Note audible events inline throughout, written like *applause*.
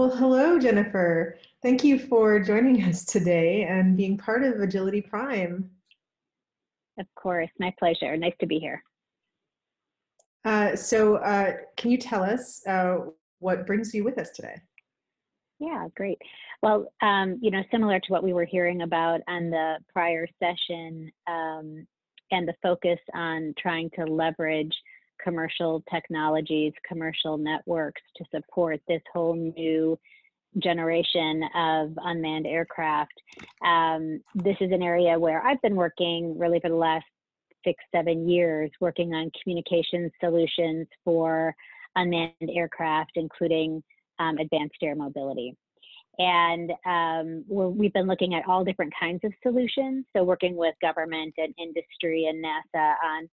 Well, hello, Jennifer. Thank you for joining *laughs* us today and being part of Agility Prime. Of course, my pleasure. Nice to be here. Uh, so, uh, can you tell us uh, what brings you with us today? Yeah, great. Well, um, you know, similar to what we were hearing about on the prior session um, and the focus on trying to leverage commercial technologies, commercial networks to support this whole new generation of unmanned aircraft. Um, this is an area where I've been working really for the last six, seven years, working on communication solutions for unmanned aircraft, including um, advanced air mobility. And um, we have been looking at all different kinds of solutions. So, working with government and industry and NASA on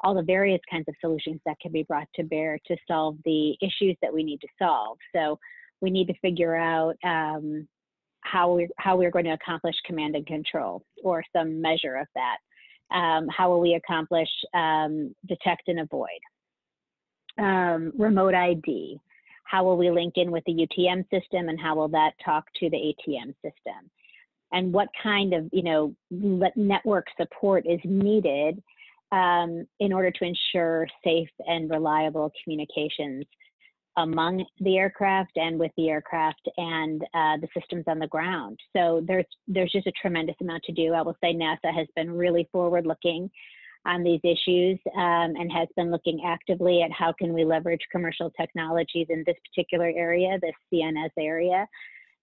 all the various kinds of solutions that can be brought to bear to solve the issues that we need to solve. So, we need to figure out um, how we how we're going to accomplish command and control or some measure of that. Um, how will we accomplish um, detect and avoid? Um, remote ID. How will we link in with the UTM system and how will that talk to the ATM system? And what kind of you know network support is needed um, in order to ensure safe and reliable communications among the aircraft and with the aircraft and uh, the systems on the ground. So there's there's just a tremendous amount to do. I will say NASA has been really forward looking on these issues um, and has been looking actively at how can we leverage commercial technologies in this particular area, this CNS area.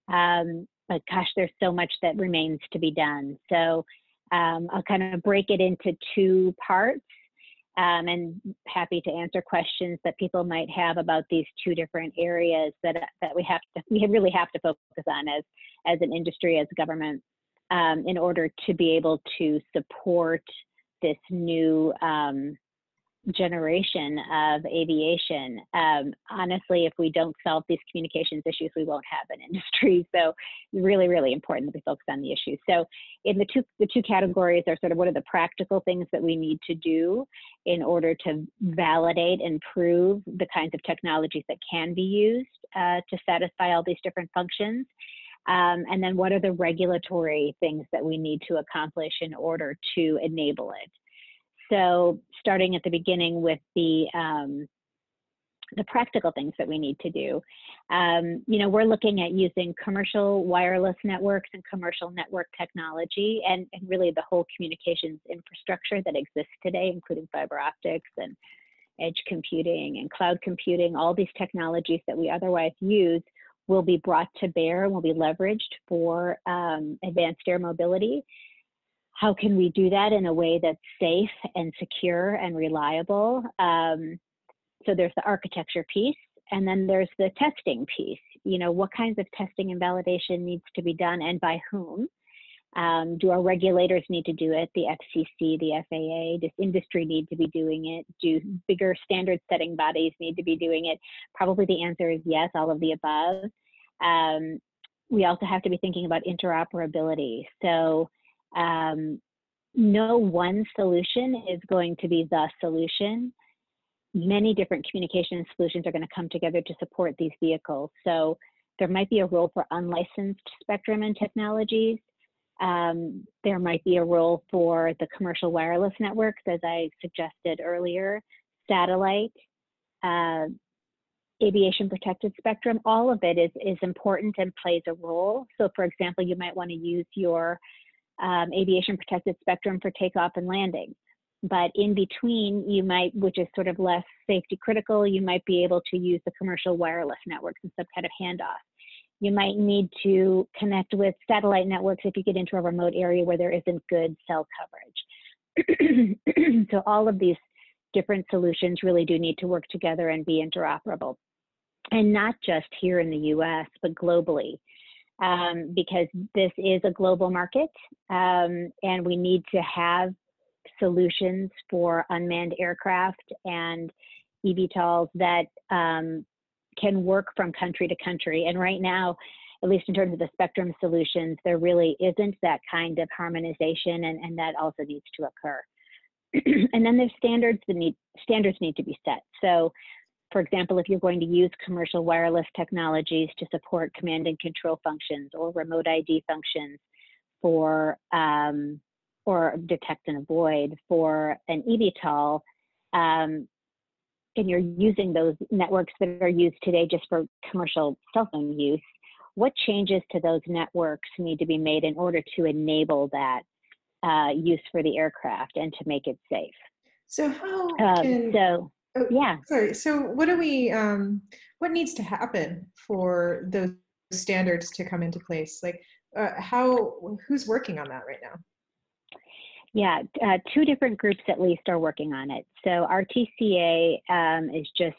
Um, but gosh, there's so much that remains to be done. So um, I'll kind of break it into two parts um, and happy to answer questions that people might have about these two different areas that that we have to we really have to focus on as as an industry as government um, in order to be able to support this new um, generation of aviation. Um, honestly, if we don't solve these communications issues, we won't have an *laughs* industry. So, really, really important that we focus on the issues. So, in the two the two categories are sort of what are the practical things that we need to do in order to validate and prove the kinds of technologies that can be used uh, to satisfy all these different functions. Um, and then what are the regulatory things that we need to accomplish in order to enable it? So starting at the beginning with the um, the practical things that we need to do. Um, you know, we're looking at using commercial wireless networks and commercial network technology and, and really the whole communications infrastructure that exists today, including fiber optics and edge computing and cloud computing, all these technologies that we otherwise use will be brought to bear and will be leveraged for um, advanced air mobility how can we do that in a way that's safe and secure and reliable? Um, so there's the architecture piece, and then there's the testing piece. You know, what kinds of testing and validation needs to be done and by whom? Um, do our regulators need to do it? The FCC, the FAA, does industry need to be doing it? Do bigger standard setting bodies need to be doing it? Probably the answer is yes, all of the above. Um, we also have to be thinking about interoperability. So um, no one solution is going to be the solution. Many different communication solutions are going to come together to support these vehicles. So there might be a role for unlicensed spectrum and technologies. Um, there might be a role for the commercial wireless networks, as I suggested earlier, satellite, uh, aviation protected spectrum. All of it is, is important and plays a role. So, for example, you might want to use your um, aviation protected spectrum for takeoff and landing. But in between, you might, which is sort of less safety critical, you might be able to use the commercial wireless networks and some kind of handoff. You might need to connect with satellite networks if you get into a remote area where there isn't good cell coverage. *clears throat* so all of these different solutions really do need to work together and be interoperable. And not just here in the US, but globally um, because this is a global market um, and we need to have solutions for unmanned aircraft and eVTOLs that um, can work from country to country. And right now, at least in terms of the spectrum solutions, there really isn't that kind of harmonization, and, and that also needs to occur. *clears throat* and then there's standards that need standards need to be set. So for example, if you're going to use commercial wireless technologies to support command and control functions or remote ID functions for um, or detect and avoid for an eVTOL, um, and you're using those networks that are used today just for commercial cell phone use, what changes to those networks need to be made in order to enable that uh, use for the aircraft and to make it safe? So how um, can, so oh, yeah. Sorry. So what do we? Um, what needs to happen for those standards to come into place? Like, uh, how? Who's working on that right now? Yeah, uh, two different groups at least are working on it. So RTCA um, is just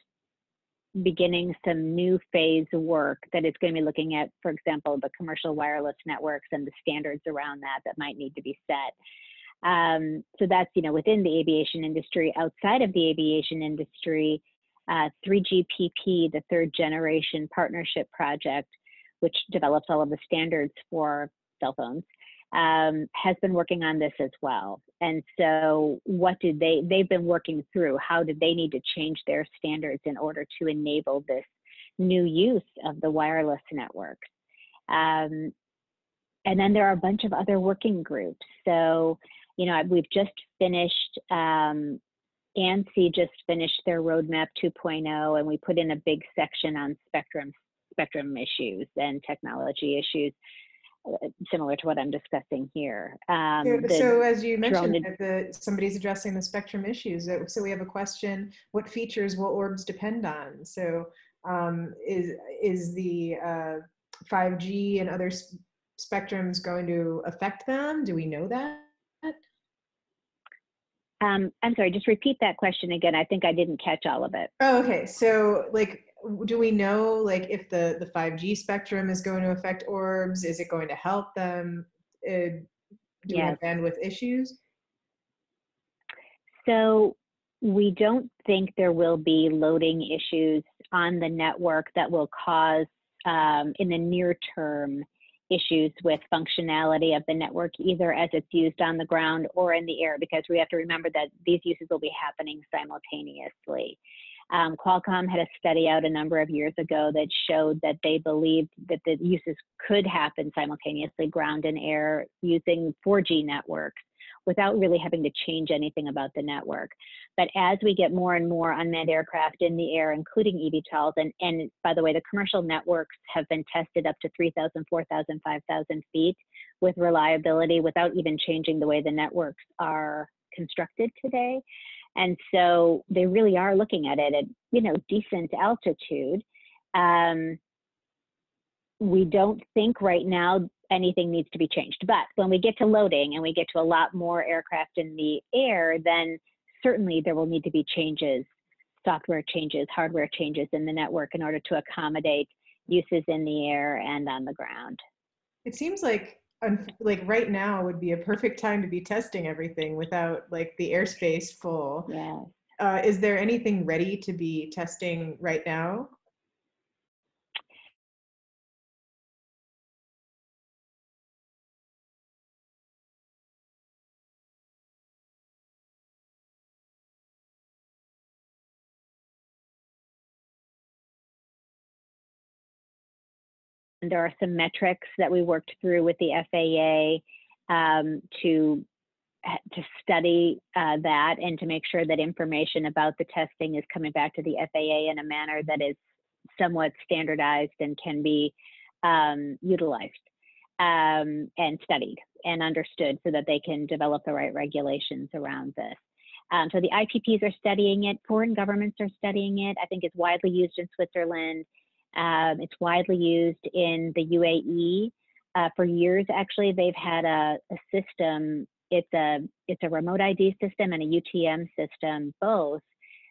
beginning some new phase work that is going to be looking at, for example, the commercial wireless networks and the standards around that that might need to be set. Um, so that's you know within the aviation industry. Outside of the aviation industry, uh, 3GPP, the third generation partnership project, which develops all of the standards for cell phones, um, has been working on this as well. And so, what did they? They've been working through how did they need to change their standards in order to enable this new use of the wireless networks. Um, and then there are a bunch of other working groups. So, you know, we've just finished. Um, ANSI just finished their roadmap 2.0, and we put in a big section on spectrum spectrum issues and technology issues similar to what I'm discussing here. Um, so, so, as you mentioned, the, somebody's addressing the spectrum issues. So we have a question: What features will orbs depend on? So um, is is the uh, 5G and other sp- spectrums going to affect them? Do we know that? Um, I'm sorry. Just repeat that question again. I think I didn't catch all of it. Oh, okay. So like do we know like if the the 5G spectrum is going to affect orbs? Is it going to help them? Uh, do yes. we have bandwidth issues? So we don't think there will be loading issues on the network that will cause um, in the near term issues with functionality of the network, either as it's used on the ground or in the air, because we have to remember that these uses will be happening simultaneously. Um, Qualcomm had a study out a number of years ago that showed that they believed that the uses could happen simultaneously, ground and air, using 4G networks without really having to change anything about the network. But as we get more and more unmanned aircraft in the air, including eVTOLs, and, and by the way, the commercial networks have been tested up to 3,000, 4,000, 5,000 feet with reliability without even changing the way the networks are constructed today. And so they really are looking at it at, you know, decent altitude. Um, we don't think right now anything needs to be changed. But when we get to loading and we get to a lot more aircraft in the air, then certainly there will need to be changes, software changes, hardware changes in the network in order to accommodate uses in the air and on the ground. It seems like like right now would be a perfect time to be testing everything without like the airspace full. Yeah. Uh, is there anything ready to be testing right now? There are some metrics that we worked through with the FAA um, to to study uh, that and to make sure that information about the testing is coming back to the FAA in a manner that is somewhat standardized and can be um, utilized um, and studied and understood so that they can develop the right regulations around this. Um, so the IPPs are studying it, foreign governments are studying it. I think it's widely used in Switzerland. Um, it's widely used in the UAE. Uh, for years, actually, they've had a, a, system. It's a it's a remote ID system and a UTM system, both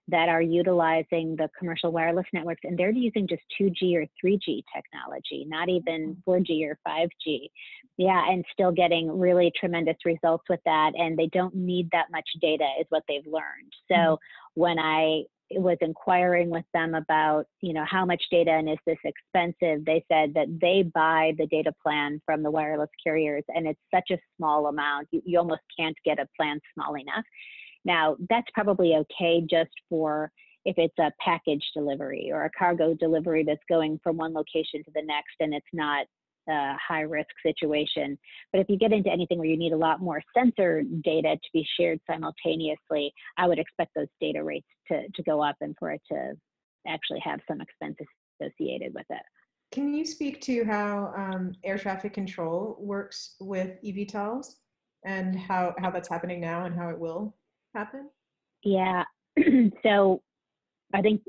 that are utilizing the commercial wireless networks, and they're using just 2G or 3G technology, not even 4G mm-hmm. or 5G. Yeah, and still getting really tremendous results with that, and they don't need that much data, is what they've learned. So mm-hmm. when I was inquiring with them about, you know, how much data and is this expensive, they said that they buy the data plan from the wireless carriers and it's such a small amount, you, you almost can't get a plan small enough. Now, that's probably okay just for if it's a package delivery or a cargo delivery that's going from one location to the next and it's not a high risk situation. But if you get into anything where you need a lot more sensor data to be shared simultaneously, I would expect those data rates to, to go up and for it to actually have some expense associated with it. Can you speak to how um, air traffic control works with eVTOLs and how, how that's happening now and how it will happen? Yeah, *clears throat* so I think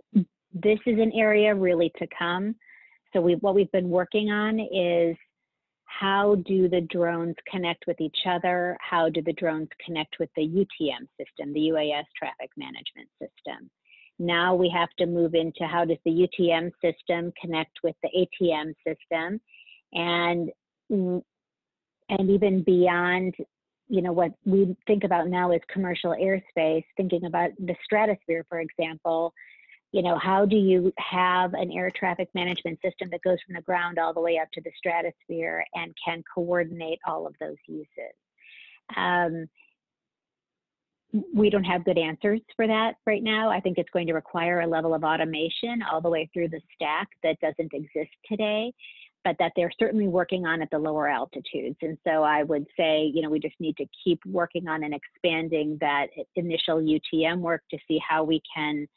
this is an area really to come. So we what we've been working on is how do the drones connect with each other? How do the drones connect with the UTM system, the UAS traffic management system? Now we have to move into how does the UTM system connect with the ATM system and mm, and even beyond you know what we think about now is commercial airspace thinking about the stratosphere for example you know how do you have an air traffic management system that goes from the ground all the way up to the stratosphere and can coordinate all of those uses um, we don't have good answers for that right now. I think it's going to require a level of automation all the way through the stack that doesn't exist today, but that they're certainly working on at the lower altitudes. And so I would say, you know, we just need to keep working on and expanding that initial UTM work to see how we can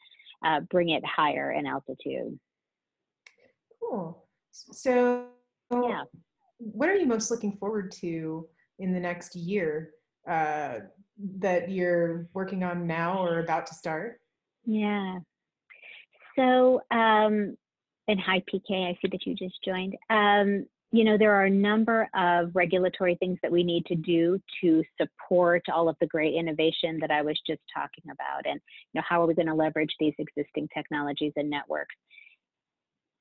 uh, bring it higher in altitude. Cool. So, yeah. what are you most looking forward to in the next year? Uh, that you're working on now or about to start? Yeah. So, um, and hi, PK, I see that you just joined. Um, you know, there are a number of regulatory things that we need to do to support all of the great innovation that I was just talking about. And, you know, how are we going to leverage these existing technologies and networks?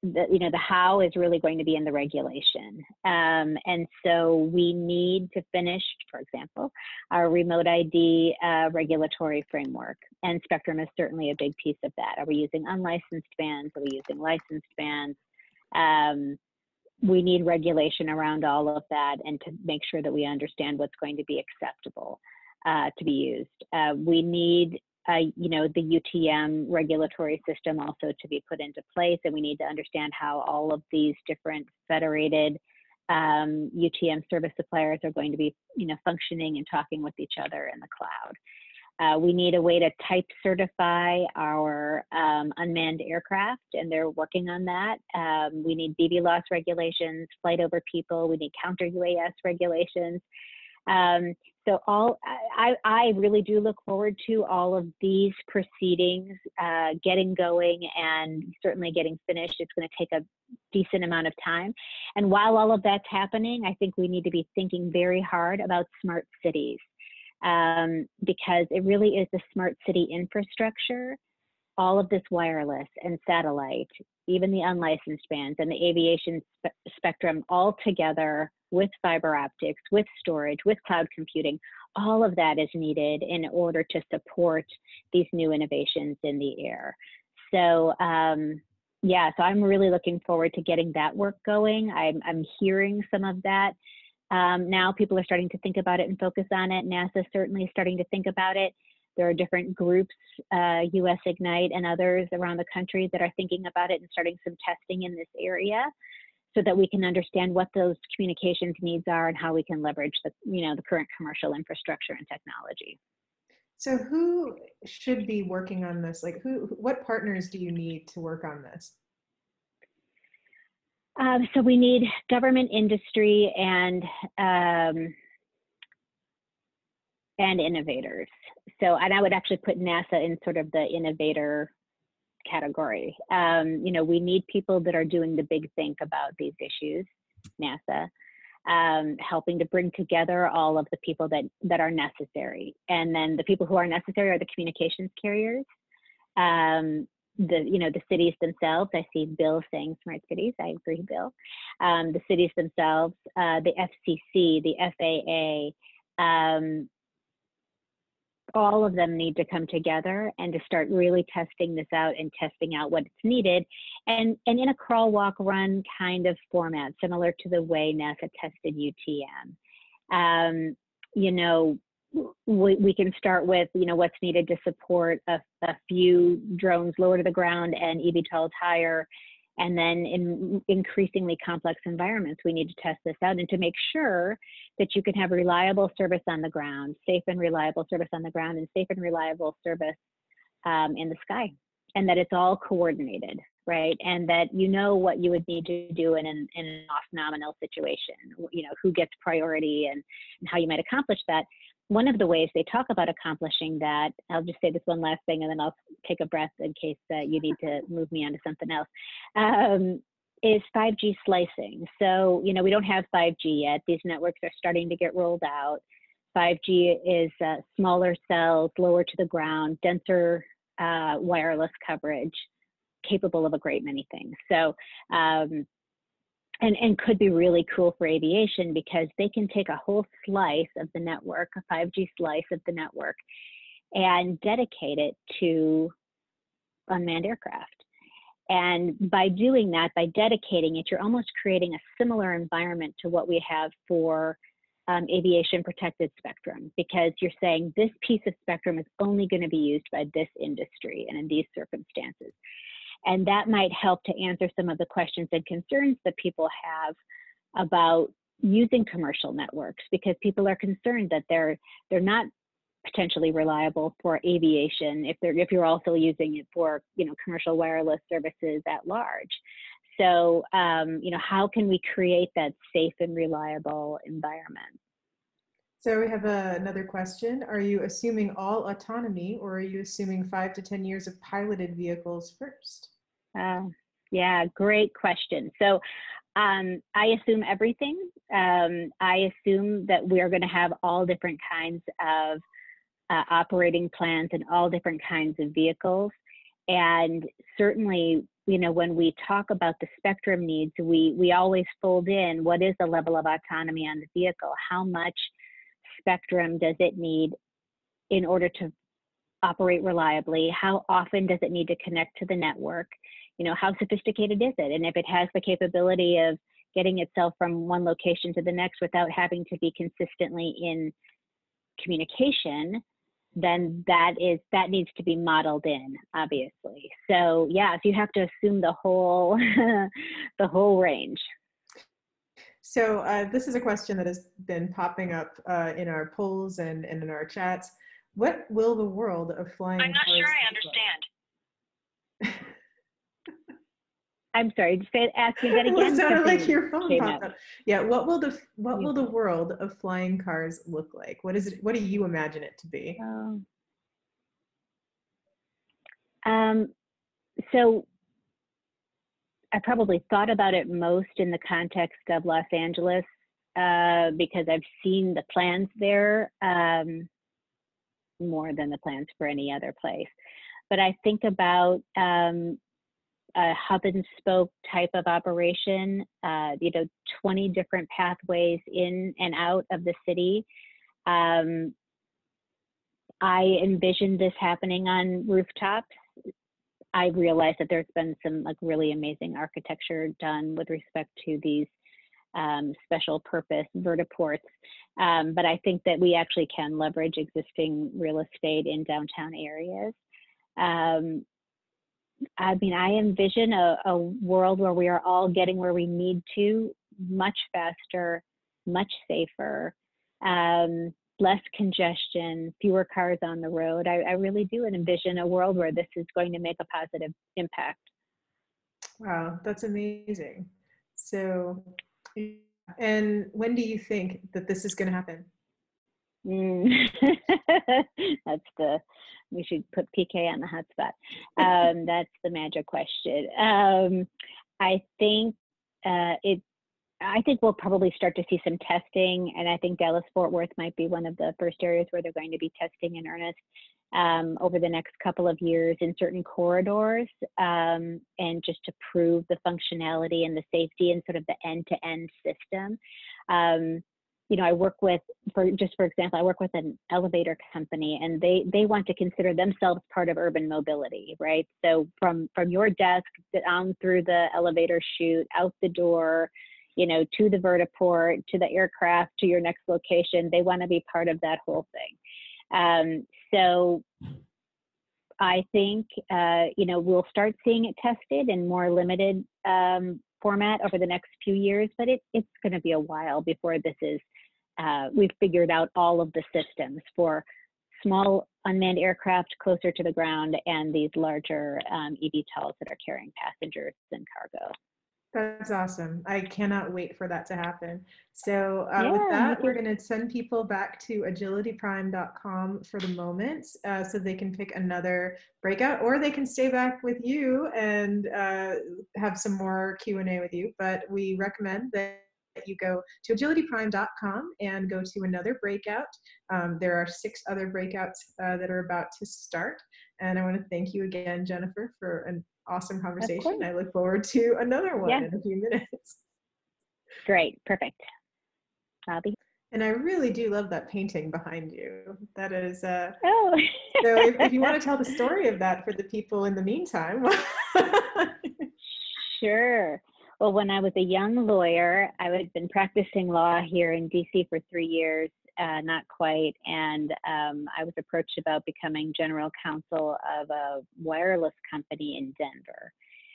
the you know the how is really going to be in the regulation. Um, and so we need to finish for example our remote id uh, regulatory framework. And spectrum is certainly a big piece of that. Are we using unlicensed bands? Are we using licensed bands? Um, we need regulation around all of that and to make sure that we understand what's going to be acceptable uh, to be used uh, we need uh, you know, the UTM regulatory system also to be put into place. And we need to understand how all of these different federated um, UTM service suppliers are going to be, you know, functioning and talking with each other in the cloud. Uh, we need a way to type certify our um, unmanned aircraft, and they're working on that. Um, we need BVLOS regulations, flight over people. We need counter UAS regulations. Um, so all I, I really do look forward to all of these proceedings uh, getting going and certainly getting finished. It's going to take a decent amount of time. And while all of that's happening, I think we need to be thinking very hard about smart cities um, because it really is the smart city infrastructure, all of this wireless and satellite, even the unlicensed bands and the aviation spe- spectrum all together with fiber optics, with storage, with cloud computing. All of that is needed in order to support these new innovations in the air. So, um, yeah, so I'm really looking forward to getting that work going. I'm, I'm hearing some of that. Um, now people are starting to think about it and focus on it. NASA certainly is starting to think about it. There are different groups, uh, US Ignite and others around the country that are thinking about it and starting some testing in this area so that we can understand what those communications needs are and how we can leverage the you know the current commercial infrastructure and technology so who should be working on this like who what partners do you need to work on this um, so we need government industry and um, and innovators so and i would actually put nasa in sort of the innovator category. Um, you know, we need people that are doing the big think about these issues, NASA, um, helping to bring together all of the people that, that are necessary. And then the people who are necessary are the communications carriers, um, the, you know, the cities themselves. I see Bill saying smart cities. I agree, Bill. Um, the cities themselves, uh, the FCC, the FAA, um, all of them need to come together and to start really testing this out and testing out what's needed and and in a crawl walk run kind of format similar to the way nasa tested utm um, you know we, we can start with you know what's needed to support a, a few drones lower to the ground and eVTOLs higher and then in increasingly complex environments we need to test this out and to make sure that you can have reliable service on the ground safe and reliable service on the ground and safe and reliable service um, in the sky and that it's all coordinated right? And that you know what you would need to do in an, in an off nominal situation you know who gets priority and, and how you might accomplish that one of the ways they talk about accomplishing that, I'll just say this one last thing and then I'll take a breath in case uh, you need to move me on to something else, um, is 5G slicing. So, you know, we don't have 5G yet. These networks are starting to get rolled out. 5G is uh, smaller cells, lower to the ground, denser uh, wireless coverage, capable of a great many things. So, um, and, and could be really cool for aviation because they can take a whole slice of the network, a 5G slice of the network, and dedicate it to unmanned aircraft. And by doing that, by dedicating it, you're almost creating a similar environment to what we have for um, aviation protected spectrum because you're saying this piece of spectrum is only going to be used by this industry and in these circumstances. And that might help to answer some of the questions and concerns that people have about using commercial networks because people are concerned that they're they're not potentially reliable for aviation if they're if you're also using it for you know commercial wireless services at large. So um, you know how can we create that safe and reliable environment so we have a, another question are you assuming all autonomy or are you assuming five to ten years of piloted vehicles first uh, yeah, great question. So um, I assume everything. Um, I assume that we are going to have all different kinds of uh, operating plans and all different kinds of vehicles. And certainly, you know, when we talk about the spectrum needs, we we always fold in what is the level of autonomy on the vehicle? How much spectrum does it need in order to operate reliably? How often does it need to connect to the network? you know, how sophisticated is it? And if it has the capability of getting itself from one location to the next without having to be consistently in communication, then that is that needs to be modeled in obviously so yeah so you have to assume the whole *laughs* the whole range so uh, this is a question that has been popping up uh, in our polls and, and in our chats what will the world of flying i'm not sure i understand *laughs* I'm sorry, just say, ask me that again. Well, it sounded like your phone popped up. Yeah, what will the what will the world of flying cars look like? What is it? What do you imagine it to be? Um, um, so I probably thought about it most in the context of Los Angeles uh, because I've seen the plans there um, more than the plans for any other place. But I think about um, a hub and spoke type of operation, uh, you know, 20 different pathways in and out of the city. Um, I envisioned this happening on rooftops. I realized that there's been some like really amazing architecture done with respect to these um, special purpose vertiports. Um, but I think that we actually can leverage existing real estate in downtown areas. Um, I mean, I envision a, a world where we are all getting where we need to much faster, much safer, um, less congestion, fewer cars on the road. I, I really do envision a world where this is going to make a positive impact. Wow, that's amazing. So, and when do you think that this is going to happen? Mm. *laughs* that's the we should put PK on the hot spot. *laughs* Um, that's the magic question. Um, I think uh, it. I think we'll probably start to see some testing, and I think Dallas Fort Worth might be one of the first areas where they're going to be testing in earnest um, over the next couple of years in certain corridors, um, and just to prove the functionality and the safety and sort of the end-to-end system. Um, you know, I work with, for just for example, I work with an elevator company, and they they want to consider themselves part of urban mobility, right? So from from your desk down through the elevator chute, out the door, you know, to the vertiport, to the aircraft, to your next location. They want to be part of that whole thing. Um, so I think, uh, you know, we'll start seeing it tested in more limited um, format over the next few years, but it, it's going to be a while before this is, uh, we've figured out all of the systems for small unmanned aircraft closer to the ground and these larger um, eVTOLs that are carrying passengers and cargo. That's awesome. I cannot wait for that to happen. So uh, yeah, with that, we're going to send people back to agilityprime.com for the moment uh, so they can pick another breakout or they can stay back with you and uh, have some more Q&A with you. But we recommend that you go to agilityprime.com and go to another breakout. Um, there are six other breakouts uh, that are about to start. And I want to thank you again, Jennifer, for an awesome conversation. I look forward to another one yeah. in a few minutes. *laughs* Great, perfect. Be. And I really do love that painting behind you. That is. Uh, oh. so if, if you want to *laughs* tell the story of that for the people in the meantime. *laughs* sure. Well, when I was a young lawyer, I had been practicing law here in DC for three years, uh, not quite. And um, I was approached about becoming general counsel of a wireless company in Denver.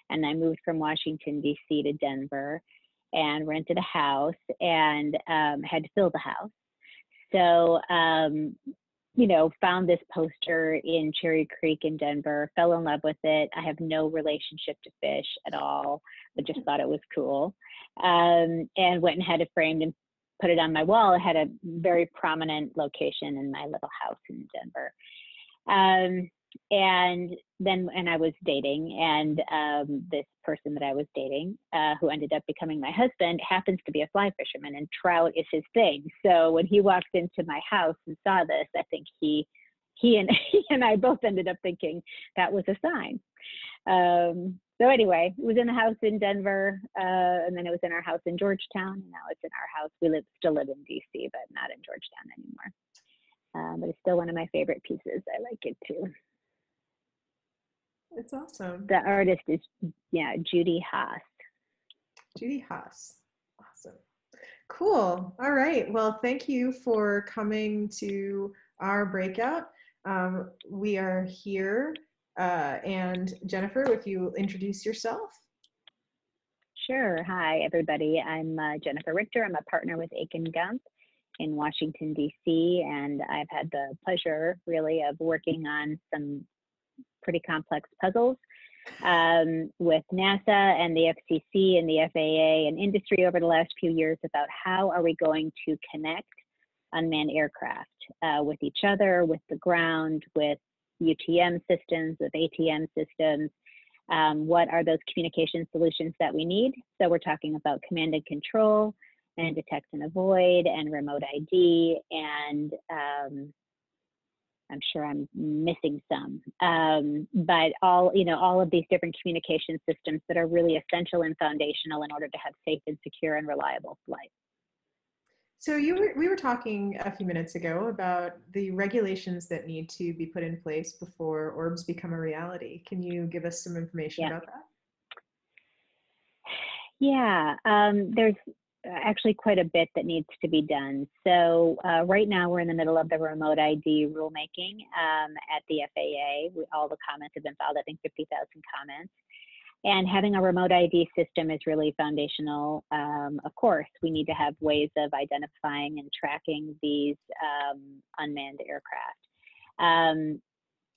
And I moved from Washington, D.C. to Denver and rented a house and um, had to fill the house. So, um, you know, found this poster in Cherry Creek in Denver, fell in love with it. I have no relationship to fish at all, but just thought it was cool. Um, and went and had it framed and put it on my wall. It had a very prominent location in my little house in Denver. Um, and then, and I was dating, and um, this person that I was dating, uh, who ended up becoming my husband, happens to be a fly fisherman, and trout is his thing. So when he walked into my house and saw this, I think he, he and *laughs* he and I both ended up thinking that was a sign. Um, so anyway, it was in the house in Denver, uh, and then it was in our house in Georgetown, and now it's in our house. We live still live in DC, but not in Georgetown anymore. Um, but it's still one of my favorite pieces. I like it too. It's awesome. The artist is yeah Judy Haas. Judy Haas, awesome, cool. All right. Well, thank you for coming to our breakout. Um, we are here uh, and Jennifer, if you introduce yourself. Sure. Hi, everybody. I'm uh, Jennifer Richter. I'm a partner with Akin Gump in Washington, D.C., and I've had the pleasure, really, of working on some pretty complex puzzles um, with NASA and the FCC and the FAA and industry over the last few years about how are we going to connect unmanned aircraft uh, with each other, with the ground, with UTM systems, with ATM systems. Um, what are those communication solutions that we need? So we're talking about command and control and detect and avoid and remote ID and um, I'm sure I'm missing some, um, but all you know, all of these different communication systems that are really essential and foundational in order to have safe and secure and reliable flight. So you were, we were talking a few minutes ago about the regulations that need to be put in place before orbs become a reality. Can you give us some information yeah. about that? Yeah, um, there's actually quite a bit that needs to be done. So uh, right now we're in the middle of the remote ID rulemaking um, at the FAA. We, all the comments have been filed, I think 50,000 comments. And having a remote ID system is really foundational. Um, of course, we need to have ways of identifying and tracking these um, unmanned aircraft. Um,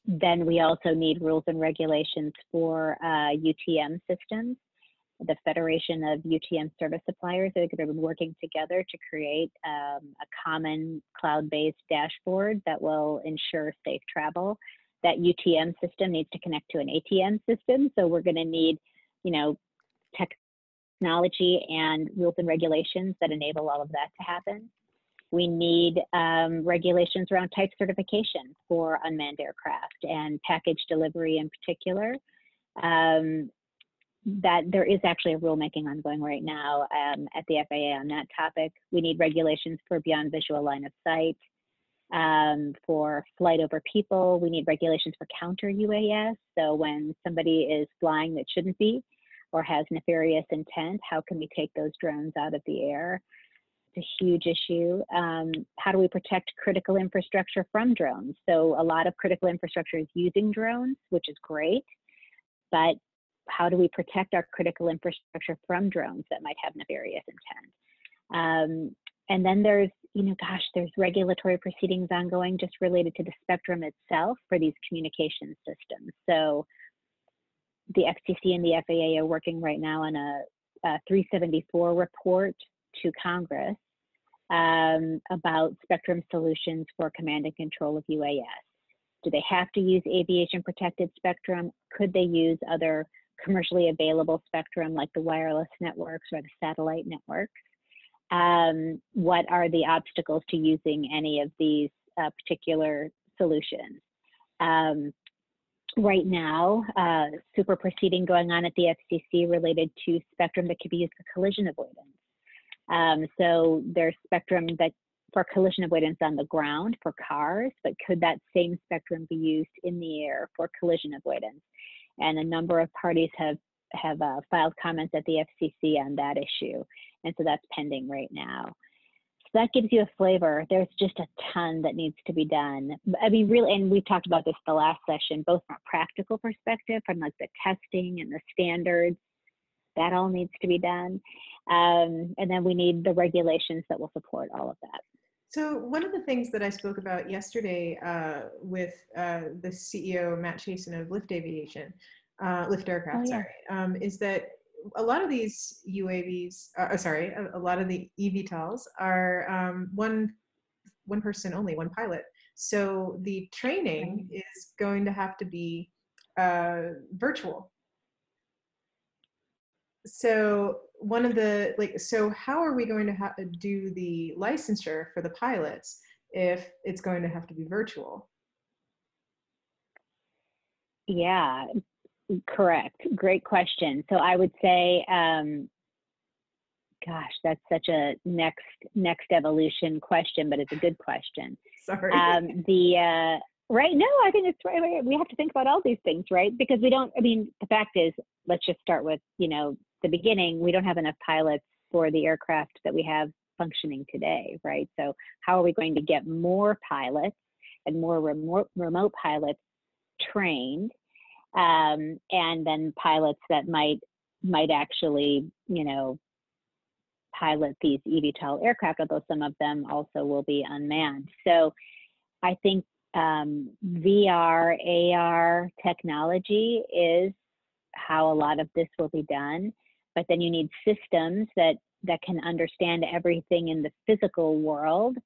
then we also need rules and regulations for uh, UTM systems. The Federation of UTM Service Suppliers are going to be working together to create um, a common cloud-based dashboard that will ensure safe travel that UTM system needs to connect to an ATM system. So we're going to need, you know, technology and rules and regulations that enable all of that to happen. We need um, regulations around type certification for unmanned aircraft and package delivery in particular. Um, that there is actually a rulemaking ongoing right now um, at the FAA on that topic. We need regulations for beyond visual line of sight, um, for flight over people. We need regulations for counter UAS. So when somebody is flying that shouldn't be, or has nefarious intent, how can we take those drones out of the air? It's a huge issue. Um, how do we protect critical infrastructure from drones? So a lot of critical infrastructure is using drones, which is great, but how do we protect our critical infrastructure from drones that might have nefarious intent? Um, and then there's, you know, gosh, there's regulatory proceedings ongoing just related to the spectrum itself for these communication systems. So the FCC and the FAA are working right now on a, a 374 report to Congress um, about spectrum solutions for command and control of UAS. Do they have to use aviation protected spectrum? Could they use other commercially available spectrum like the wireless networks or the satellite networks? Um, what are the obstacles to using any of these uh, particular solutions? Um, right now, uh, super proceeding going on at the FCC related to spectrum that could be used for collision avoidance. Um, so there's spectrum that for collision avoidance on the ground for cars, but could that same spectrum be used in the air for collision avoidance? And a number of parties have have uh, filed comments at the FCC on that issue, and so that's pending right now. So that gives you a flavor. There's just a ton that needs to be done. I mean, really, and we talked about this the last session, both from a practical perspective, from like the testing and the standards, that all needs to be done. Um, and then we need the regulations that will support all of that. So one of the things that I spoke about yesterday uh, with uh, the CEO Matt Chasen of Lift Aviation, uh, Lift Aircraft, oh, yeah. sorry, um, is that a lot of these UAVs, uh, sorry, a, a, lot of the eVTOLs are um, one one person only, one pilot. So the training is going to have to be uh, virtual. So one of the like so how are we going to have to do the licensure for the pilots if it's going to have to be virtual? Yeah correct great question so i would say um gosh that's such a next next evolution question but it's a good question sorry um the uh Right. No, I think it's right. We have to think about all these things, right? Because we don't, I mean, the fact is, let's just start with, you know, the beginning, we don't have enough pilots for the aircraft that we have functioning today, right? So how are we going to get more pilots and more remote, remote pilots trained, um, and then pilots that might might actually, you know, pilot these eVTOL aircraft, although some of them also will be unmanned. So I think um, VR, AR technology is how a lot of this will be done but then you need systems that that can understand everything in the physical world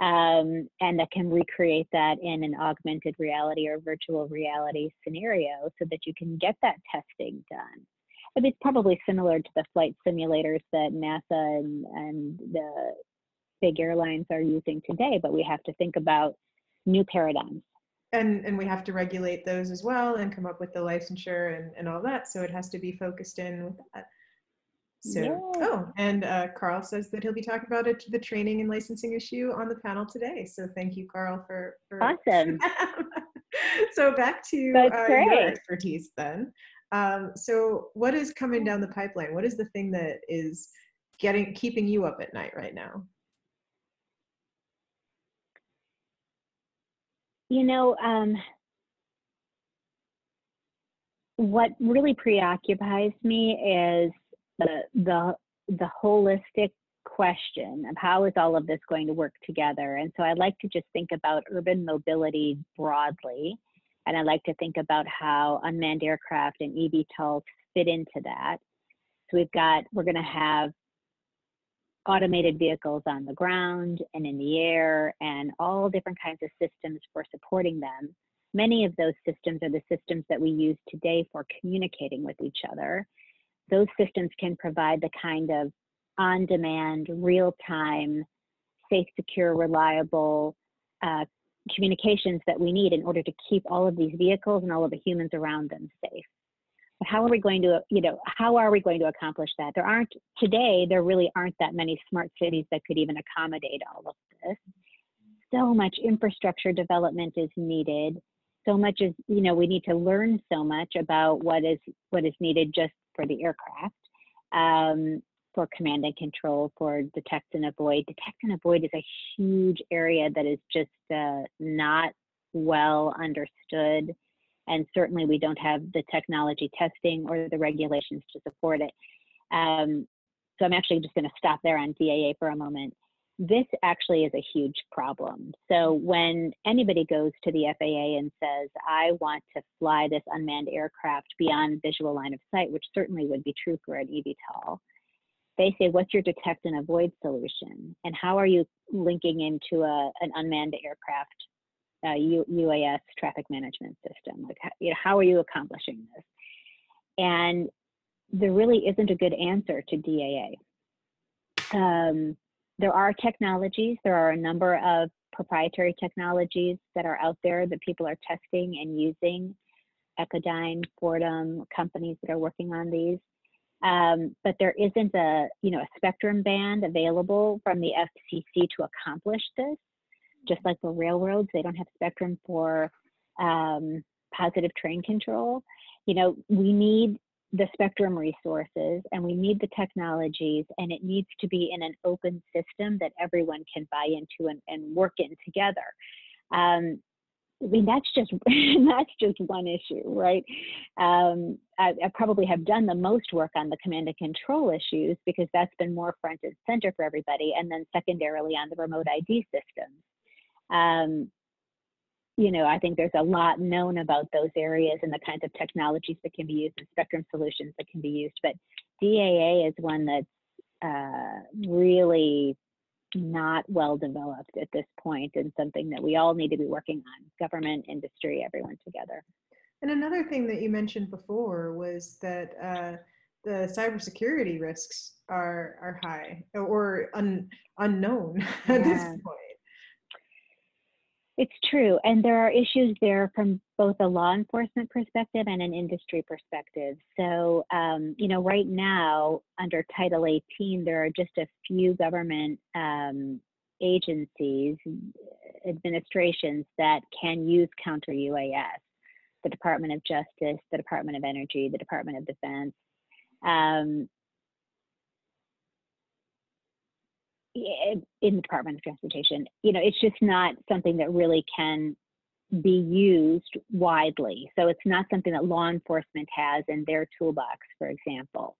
um, and that can recreate that in an augmented reality or virtual reality scenario so that you can get that testing done. I mean, it's probably similar to the flight simulators that NASA and, and the big airlines are using today, but we have to think about new paradigms. And, and we have to regulate those as well and come up with the licensure and, and all that. So it has to be focused in with that. So, yeah. oh, and uh, Carl says that he'll be talking about it, the training and licensing issue on the panel today. So thank you, Carl, for, for awesome. *laughs* so back to uh, your expertise then. Um, so what is coming down the pipeline? What is the thing that is getting keeping you up at night right now? You know, um, what really preoccupies me is the the the holistic question of how is all of this going to work together. And so i like to just think about urban mobility broadly and i like to think about how unmanned aircraft and eVTOLs fit into that. So we've got we're going to have automated vehicles on the ground and in the air and all different kinds of systems for supporting them. Many of those systems are the systems that we use today for communicating with each other those systems can provide the kind of on demand, real time, safe, secure, reliable uh, communications that we need in order to keep all of these vehicles and all of the humans around them safe. But how are we going to, you know, how are we going to accomplish that? There aren't, today, there really aren't that many smart cities that could even accommodate all of this. So much infrastructure development is needed. So much is, you know, we need to learn so much about what is what is needed just for the aircraft. Um, for command and control, for detect and avoid. Detect and avoid is a huge area that is just uh, not well understood. And certainly we don't have the technology testing or the regulations to support it. Um, so I'm actually just going to stop there on DAA for a moment this actually is a huge problem. So when anybody goes to the FAA and says, I want to fly this unmanned aircraft beyond visual line of sight, which certainly would be true for an eVTOL, they say, what's your detect and avoid solution? And how are you linking into a, an unmanned aircraft uh, UAS traffic management system? Like, you know, how are you accomplishing this? And there really isn't a good answer to DAA. Um, there are technologies, there are a number of proprietary technologies that are out there that people are testing and using. Echodyne, Fortem, companies that are working on these. Um, but there isn't a, you know, a spectrum band available from the FCC to accomplish this. Just like the railroads, they don't have spectrum for um, positive train control. You know, we need the spectrum resources and we need the technologies and it needs to be in an open system that everyone can buy into and, and work in together um, I mean that's just *laughs* that's just one issue, right? Um, I, I, probably have done the most work on the command and control issues because that's been more front and center for everybody, and then secondarily on the remote ID systems. Um, you know, I think there's a lot known about those areas and the kinds of technologies that can be used and spectrum solutions that can be used. But DAA is one that's uh, really not well developed at this point and something that we all need to be working on government, industry, everyone together. And another thing that you mentioned before was that uh, the cybersecurity risks are, are high or un, unknown yeah. *laughs* at this point. It's true. And there are issues there from both a law enforcement perspective and an industry perspective. So, um, you know, right now under Title 18, there are just a few government um, agencies, administrations that can use counter UAS the Department of Justice, the Department of Energy, the Department of Defense. Um, in the Department of Transportation. You know, it's just not something that really can be used widely. So it's not something that law enforcement has in their toolbox, for example.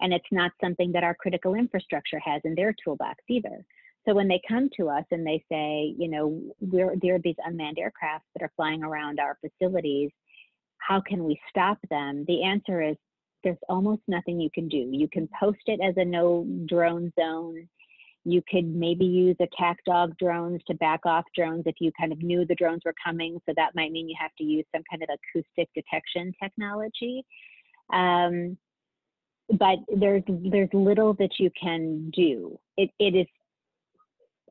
And it's not something that our critical infrastructure has in their toolbox either. So when they come to us and they say, you know, we're, there are these unmanned aircraft that are flying around our facilities, how can we stop them? The answer is there's almost nothing you can do. You can post it as a no drone zone you could maybe use attack dog drones to back off drones if you kind of knew the drones were coming. So that might mean you have to use some kind of acoustic detection technology. Um, but there's there's little that you can do. It it is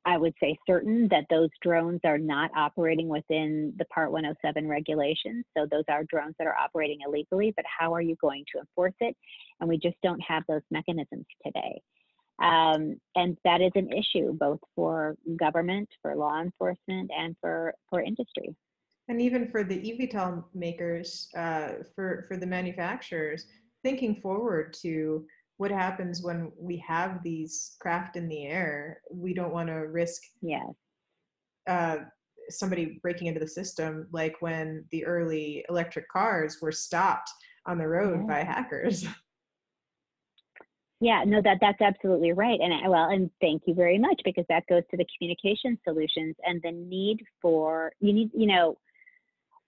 I would say certain that those drones are not operating within the Part 107 regulations. So those are drones that are operating illegally, but how are you going to enforce it? And we just don't have those mechanisms today. Um, and that is an issue both for government, for law enforcement, and for, for industry. And even for the eVTOL makers, uh, for, for the manufacturers, thinking forward to what happens when we have these craft in the air, we don't want to risk yes. Uh, somebody breaking into the system, like when the early electric cars were stopped on the road by hackers. *laughs* Yeah, no, that that's absolutely right. And I, well, and thank you very much because that goes to the communication solutions and the need for you need, you know,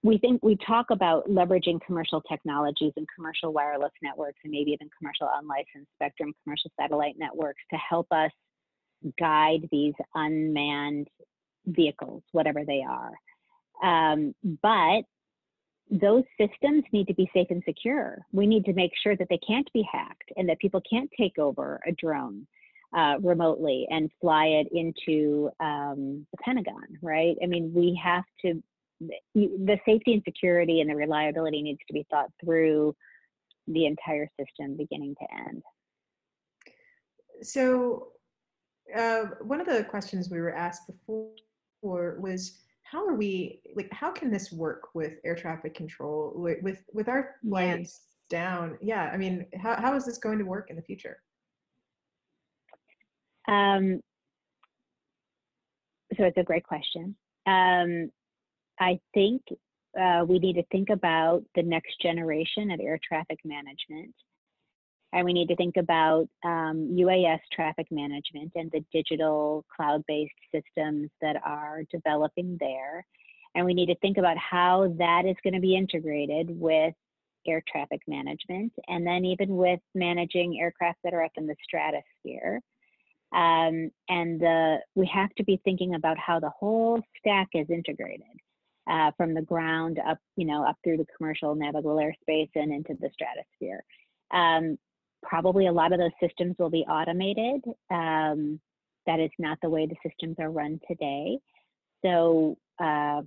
we think we talk about leveraging commercial technologies and commercial wireless networks and maybe even commercial unlicensed spectrum commercial satellite networks to help us guide these unmanned vehicles, whatever they are. Um, but those systems need to be safe and secure. We need to make sure that they can't be hacked and that people can't take over a drone uh, remotely and fly it into um, the Pentagon, right? I mean, we have to, the safety and security and the reliability needs to be thought through the entire system beginning to end. So, uh, one of the questions we were asked before was how are we like how can this work with air traffic control with with, our flights down. Yeah, I mean, how, how is this going to work in the future? Um, so it's a great question. Um, I think uh, we need to think about the next generation of air traffic management. And we need to think about um, UAS traffic management and the digital cloud based systems that are developing there. And we need to think about how that is going to be integrated with air traffic management and then even with managing aircraft that are up in the stratosphere. Um, and the, we have to be thinking about how the whole stack is integrated uh, from the ground up, you know, up through the commercial navigable airspace and into the stratosphere. Um, probably a lot of those systems will be automated. Um, that is not the way the systems are run today. So, uh,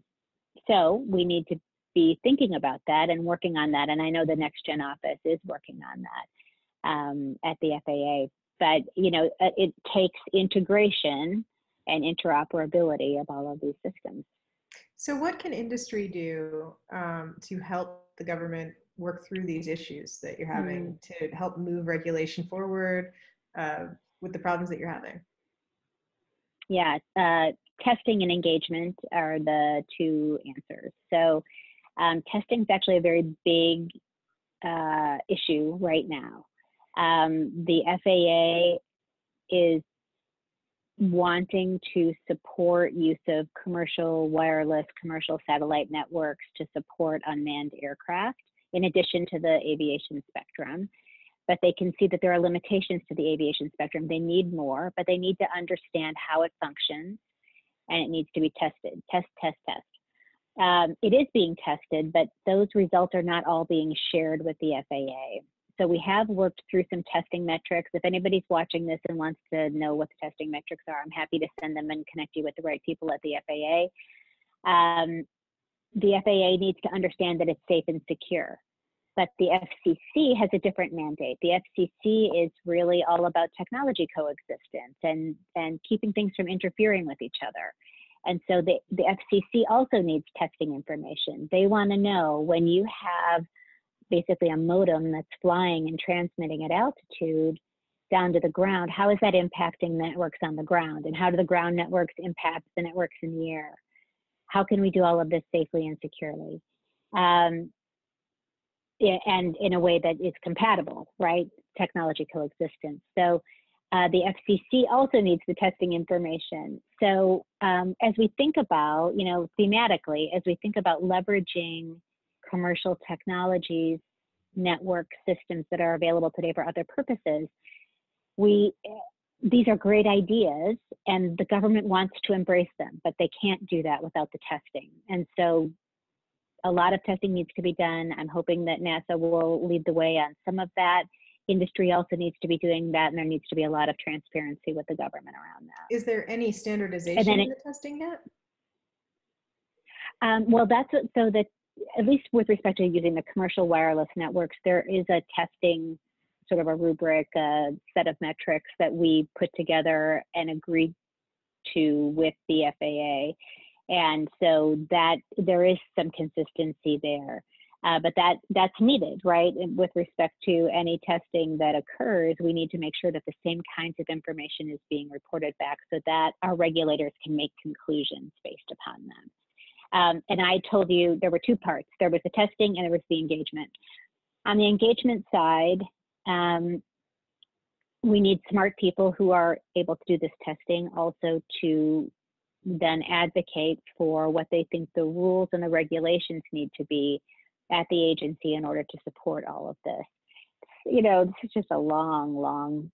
so we need to be thinking about that and working on that. And I know the Next Gen Office is working on that um, at the FAA. But you know, uh, it takes integration and interoperability of all of these systems. So, what can industry do um, to help the government work through these issues that you're having mm. to help move regulation forward uh, with the problems that you're having? Yeah, uh, testing and engagement are the two answers. So, um, testing is actually a very big uh, issue right now. Um, the FAA is wanting to support use of commercial wireless, commercial satellite networks to support unmanned aircraft, in addition to the aviation spectrum. But they can see that there are limitations to the aviation spectrum. They need more, but they need to understand how it functions and it needs to be tested. Test, test, test. Um, it is being tested, but those results are not all being shared with the FAA. So we have worked through some testing metrics. If anybody's watching this and wants to know what the testing metrics are, I'm happy to send them and connect you with the right people at the FAA. Um, the FAA needs to understand that it's safe and secure. But the FCC has a different mandate. The FCC is really all about technology coexistence and, and keeping things from interfering with each other. And so the, the FCC also needs testing information. They want to know when you have basically a modem that's flying and transmitting at altitude down to the ground, how is that impacting networks on the ground? And how do the ground networks impact the networks in the air? How can we do all of this safely and securely? Um, and in a way that is compatible, right? Technology coexistence. So uh, the FCC also needs the testing information. So um, as we think about, you know, thematically, as we think about leveraging commercial technologies, network systems that are available today for other purposes, we these are great ideas and the government wants to embrace them, but they can't do that without the testing. And so a lot of testing needs to be done. I'm hoping that NASA will lead the way on some of that. Industry also needs to be doing that, and there needs to be a lot of transparency with the government around that. Is there any standardization in the testing yet? Um, well, that's so that at least with respect to using the commercial wireless networks, there is a testing sort of a rubric, a set of metrics that we put together and agreed to with the FAA. And so that there is some consistency there. Uh, but that that's needed, right? And with respect to any testing that occurs, we need to make sure that the same kinds of information is being reported back so that our regulators can make conclusions based upon them. Um, and I told you there were two parts. There was the testing and there was the engagement. On the engagement side, um, we need smart people who are able to do this testing also to then advocate for what they think the rules and the regulations need to be at the agency in order to support all of this. You know, this is just a long, long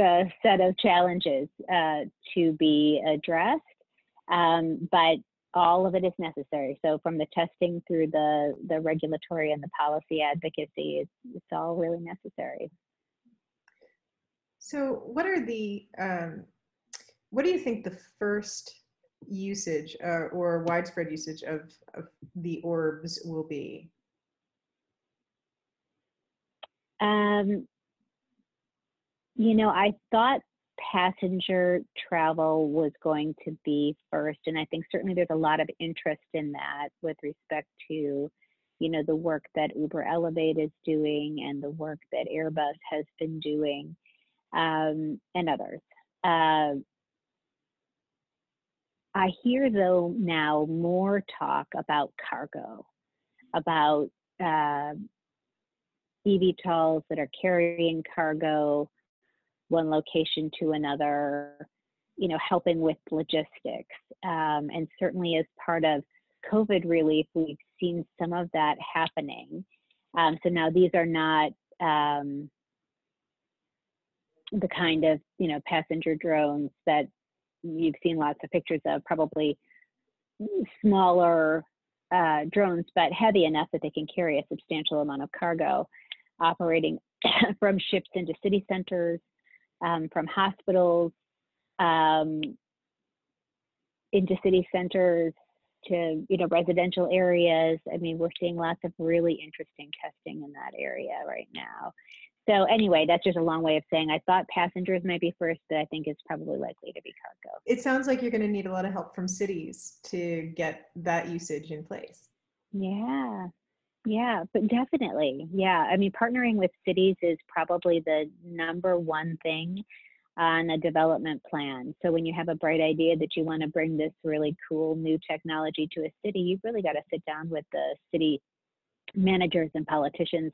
uh, set of challenges uh, to be addressed. Um, but all of it is necessary. So from the testing through the, the regulatory and the policy advocacy, it's, it's all really necessary. So what are the, um, what do you think the first usage uh, or widespread usage of, of the orbs will be? Um, you know, I thought passenger travel was going to be first. And I think certainly there's a lot of interest in that with respect to you know, the work that Uber Elevate is doing and the work that Airbus has been doing um, and others. Uh, I hear though now more talk about cargo, about uh, eVTOLs that are carrying cargo one location to another, you know, helping with logistics. Um, and certainly as part of COVID relief, we've seen some of that happening. Um, so now these are not um, the kind of, you know, passenger drones that you've seen lots of pictures of, probably smaller uh, drones, but heavy enough that they can carry a substantial amount of cargo, operating *coughs* from ships into city centers, um, from hospitals um, into city centers to you know residential areas. I mean, we're seeing lots of really interesting testing in that area right now. So anyway, that's just a long way of saying I thought passengers might be first, but I think it's probably likely to be cargo. It sounds like you're going to need a lot of help from cities to get that usage in place. Yeah. Yeah, but definitely. Yeah. I mean, partnering with cities is probably the number one thing on a development plan. So when you have a bright idea that you want to bring this really cool new technology to a city, you've really got to sit down with the city managers and politicians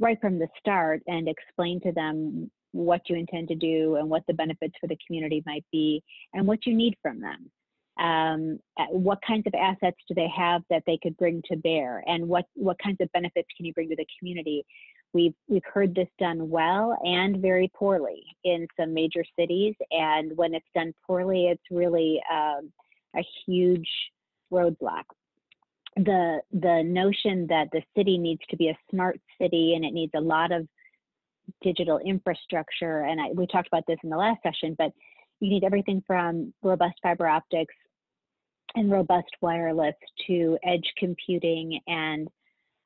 right from the start and explain to them what you intend to do and what the benefits for the community might be and what you need from them. Um, what kinds of assets do they have that they could bring to bear and what, what kinds of benefits can you bring to the community? We've, we've heard this done well and very poorly in some major cities. And when it's done poorly, it's really um, a huge roadblock the the notion that the city needs to be a smart city and it needs a lot of digital infrastructure and I, we talked about this in the last session but you need everything from robust fiber optics and robust wireless to edge computing and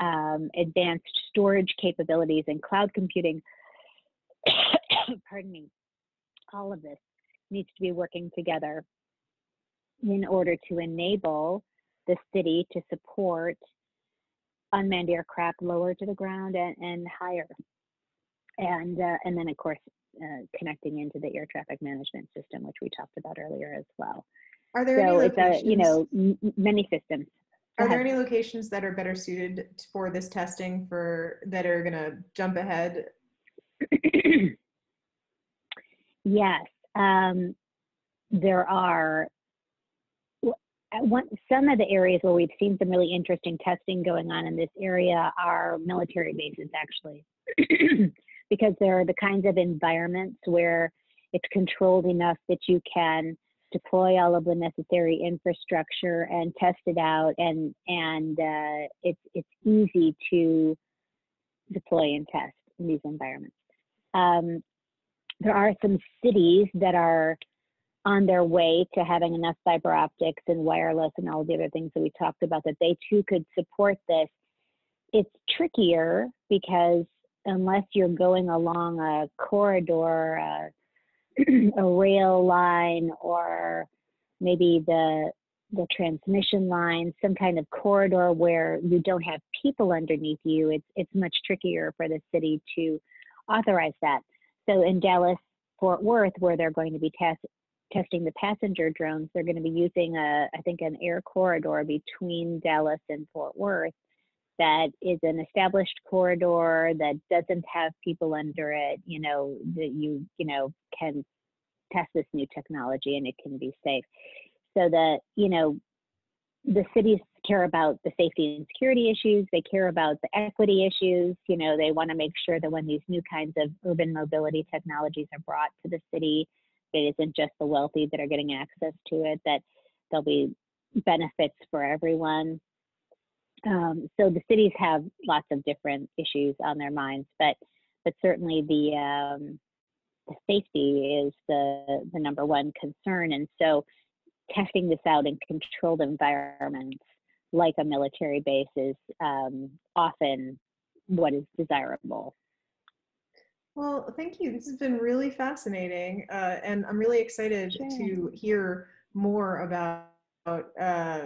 um, advanced storage capabilities and cloud computing *coughs* pardon me all of this needs to be working together in order to enable the city to support unmanned aircraft lower to the ground and, and higher. And, uh, and then, of course, uh, connecting into the air traffic management system, which we talked about earlier as well. Are there so any it's a, you know, m- many systems. Go are ahead. there any locations that are better suited for this testing for that are going to jump ahead? *clears throat* yes, um, there are one, some of the areas where we've seen some really interesting testing going on in this area are military bases, actually, *clears throat* because they're the kinds of environments where it's controlled enough that you can deploy all of the necessary infrastructure and test it out, and and uh, it's it's easy to deploy and test in these environments. Um, there are some cities that are on their way to having enough fiber optics and wireless and all the other things that we talked about that they too could support this. It's trickier because unless you're going along a corridor, *clears throat* a rail line, or maybe the the transmission line, some kind of corridor where you don't have people underneath you, it's it's much trickier for the city to authorize that. So in Dallas, Fort Worth, where they're going to be test, testing the passenger drones, they're going to be using a, I think, an air corridor between Dallas and Fort Worth that is an established corridor that doesn't have people under it. You know that you you know can test this new technology and it can be safe. So that you know the cities care about the safety and security issues. They care about the equity issues. You know, they want to make sure that when these new kinds of urban mobility technologies are brought to the city, it isn't just the wealthy that are getting access to it, that there'll be benefits for everyone. Um, so the cities have lots of different issues on their minds, but but certainly the um, the safety is the the number one concern, and so testing this out in controlled environments like a military base is um, often what is desirable. Well, thank you. This has been really fascinating, uh, and I'm really excited sure. to hear more about uh,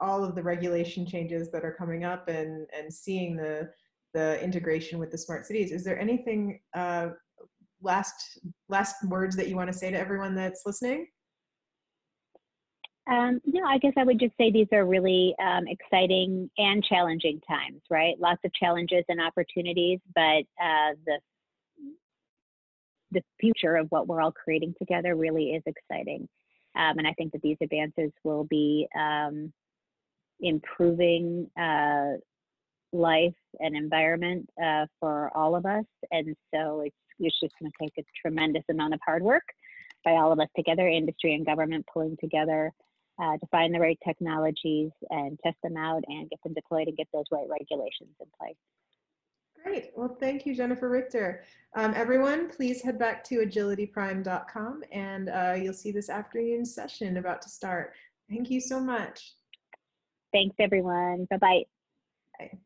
all of the regulation changes that are coming up and, and seeing the, the integration with the smart cities. Is there anything, uh, last, last words that you want to say to everyone that's listening? Um, no, I guess I would just say these are really um, exciting and challenging times, right? Lots of challenges and opportunities, but uh, the the future of what we're all creating together really is exciting. Um, and I think that these advances will be um, improving uh, life and environment uh, for all of us. And so it's, it's just going to take a tremendous amount of hard work by all of us together, industry and government pulling together uh, to find the right technologies and test them out and get them deployed and get those right regulations in place. Great. Well, thank you, Jennifer Richter. Um, everyone, please head back to agilityprime.com and uh, you'll see this afternoon's session about to start. Thank you so much. Thanks, everyone. Bye-bye. Bye.